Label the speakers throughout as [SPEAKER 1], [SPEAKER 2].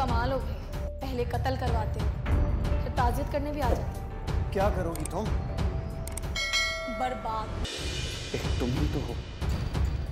[SPEAKER 1] कमाल हो गई। पहले कत्ल करवाते हो फिर ताजियत करने भी आ जाते
[SPEAKER 2] क्या करोगी तुम?
[SPEAKER 1] बर्बाद।
[SPEAKER 2] एक तुम ही तो हो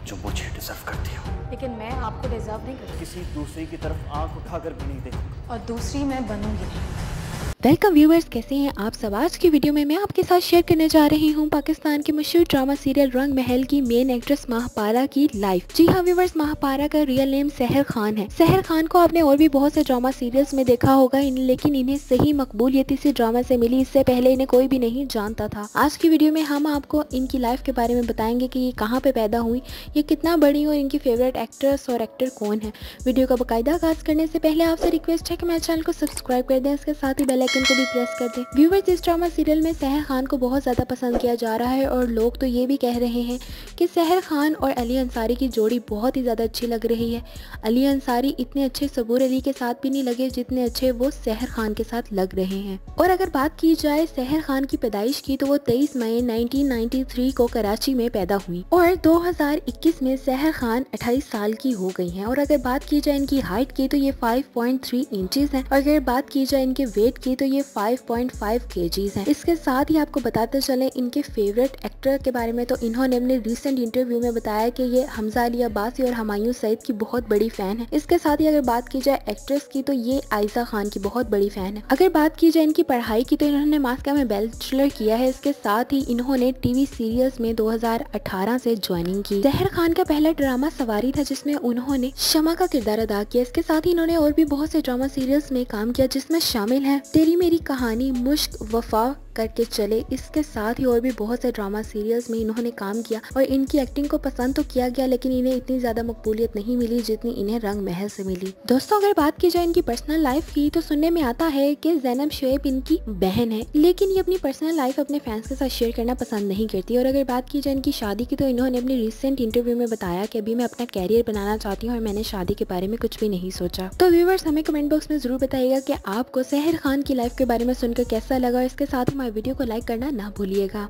[SPEAKER 2] जो मुझे डिजर्व करती हो।
[SPEAKER 1] लेकिन मैं आपको डिजर्व नहीं करती।
[SPEAKER 2] किसी दूसरे की तरफ़ आँख उठाकर भी नहीं देखूँगा।
[SPEAKER 1] और दूसरी मैं बनूँगी। नहीं
[SPEAKER 3] वेलकम व्यूवर्स कैसे हैं आप सब? आज की वीडियो में मैं आपके साथ शेयर करने जा रही हूँ पाकिस्तान के मशहूर ड्रामा सीरियल रंग महल की मेन एक्ट्रेस महापारा की लाइफ जी हाँ व्यूवर्स महापारा का रियल नेम सहर खान है। सहर खान को आपने और भी बहुत से ड्रामा सीरियल्स में देखा होगा इन, लेकिन इन्हें सही मकबूलियत इसी ड्रामा से मिली इससे पहले इन्हें कोई भी नहीं जानता था। आज की वीडियो में हम आपको इनकी लाइफ के बारे में बताएँगे की ये कहाँ पे पैदा हुई ये कितना बड़ी और इनकी फेवरेट एक्ट्रेस और एक्टर कौन है। वीडियो का बाकायदा आगाज़ करने से पहले आपसे रिक्वेस्ट है की मेरे चैनल को सब्सक्राइब कर दें इसके साथ ही बेल आइकन को भी प्रेस कर दें। व्यूवर्स इस ड्रामा सीरियल में सहर खान को बहुत ज़्यादा पसंद किया जा रहा है और लोग तो ये भी कह रहे हैं कि सहर खान और अली अंसारी की जोड़ी बहुत ही ज़्यादा अच्छी लग रही है। अली अंसारी इतने अच्छे सबूर अली के साथ भी नहीं लगे जितने अच्छे वो सहर खान के साथ लग रहे हैं। और अगर बात की जाए सहर खान की पैदाइश की तो वो तेईस मई नाइनटीन को कराची में पैदा हुई और दो हज़ार इक्कीस में सहर खान अट्ठाईस साल की हो गई है। और अगर बात की जाए इनकी हाइट की तो ये फाइव पॉइंट थ्री इंचज है। और अगर बात की जाए इनके वेट की तो ये 5.5 केजीज हैं। इसके साथ ही आपको बताते चले इनके फेवरेट एक्टर के बारे में। तो इन्होंने अपने रिसेंट इंटरव्यू में बताया कि ये हमजा अली अब्बासी और हमायूं सईद की बहुत बड़ी फ़ैन है। इसके साथ ही अगर बात की जाए एक्ट्रेस की तो ये आयजा खान की बहुत बड़ी फ़ैन है। अगर बात की जाए इनकी पढ़ाई की तो इन्होंने मास्का में बैचलर किया है। इसके साथ ही इन्होंने टीवी सीरियल्स में 2018 से ज्वाइनिंग की। जहर खान का पहला ड्रामा सवारी था, जिसमें उन्होंने शमा का किरदार अदा किया। इसके साथ ही इन्होंने और भी बहुत से ड्रामा सीरियल्स में काम किया, जिसमें शामिल है। तेरी मेरी कहानी मुश्क, वफा करके चले। इसके साथ ही और भी बहुत से ड्रामा सीरियल्स में इन्होंने काम किया और इनकी एक्टिंग को पसंद तो किया गया, लेकिन इन्हें इतनी ज़्यादा मकबूलियत नहीं मिली जितनी इन्हें रंग महल से मिली। दोस्तों, अगर बात की जाए इनकी पर्सनल लाइफ की तो सुनने में आता है कि जैनब शुएब इनकी बहन है, लेकिन ये अपनी पर्सनल लाइफ अपने फैंस के साथ शेयर करना पसंद नहीं करती। और अगर बात की जाए इनकी शादी की तो इन्होंने अपनी रिसेंट इंटरव्यू में बताया कि अभी मैं अपना कैरियर बनाना चाहती हूँ और मैंने शादी के बारे में कुछ भी नहीं सोचा। तो व्यूवर्स हमें कमेंट बॉक्स में ज़रूर बताइएगा की आपको सहर खान की लाइफ के बारे में सुनकर कैसा लगा इसके साथ ही हमारे वीडियो को लाइक करना ना भूलिएगा।